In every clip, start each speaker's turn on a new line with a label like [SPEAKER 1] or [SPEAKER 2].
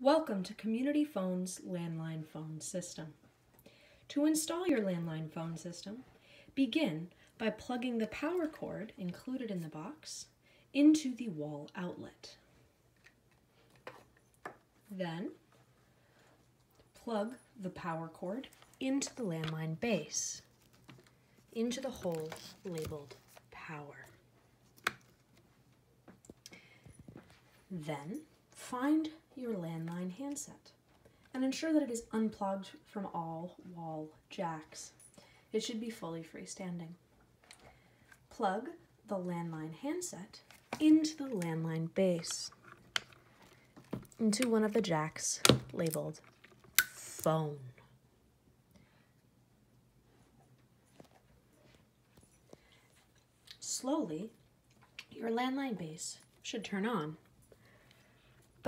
[SPEAKER 1] Welcome to Community Phone's landline phone system. To install your landline phone system, begin by plugging the power cord included in the box into the wall outlet. Then, plug the power cord into the landline base, into the hole labeled power. Then, find your landline handset and ensure that it is unplugged from all wall jacks. It should be fully freestanding. Plug the landline handset into the landline base, into one of the jacks labeled phone. Slowly, your landline base should turn on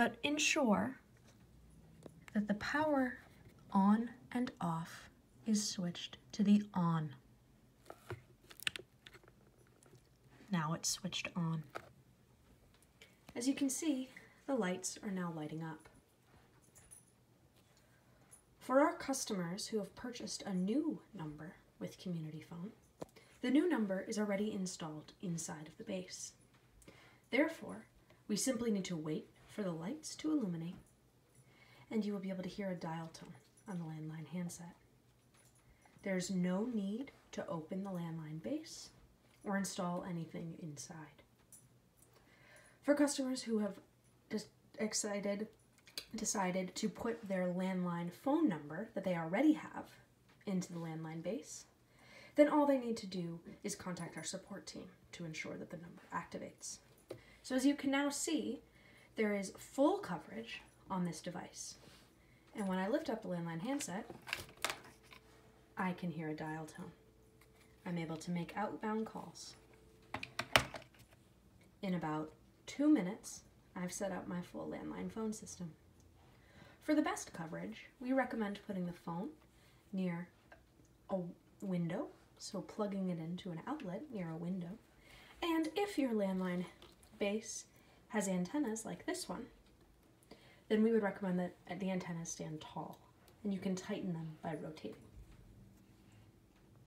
[SPEAKER 1] but ensure that the power on and off is switched to the on. Now it's switched on. As you can see, the lights are now lighting up. For our customers who have purchased a new number with Community Phone, the new number is already installed inside of the base. Therefore, we simply need to wait for the lights to illuminate, and you will be able to hear a dial tone on the landline handset. There's no need to open the landline base or install anything inside. For customers who have excited, decided to put their landline phone number that they already have into the landline base, then all they need to do is contact our support team to ensure that the number activates. So as you can now see, there is full coverage on this device. And when I lift up the landline handset, I can hear a dial tone. I'm able to make outbound calls. In about two minutes, I've set up my full landline phone system. For the best coverage, we recommend putting the phone near a window, so plugging it into an outlet near a window. And if your landline base has antennas like this one, then we would recommend that the antennas stand tall and you can tighten them by rotating.